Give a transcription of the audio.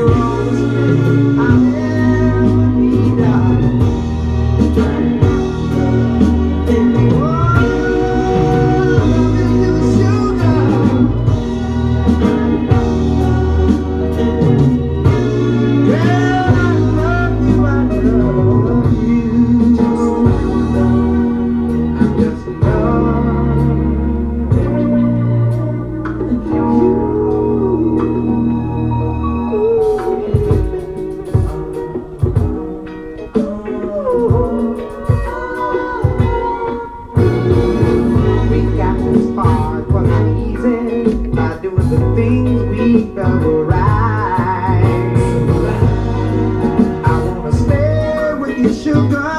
your own. we felt alright. I wanna stay with you, sugar.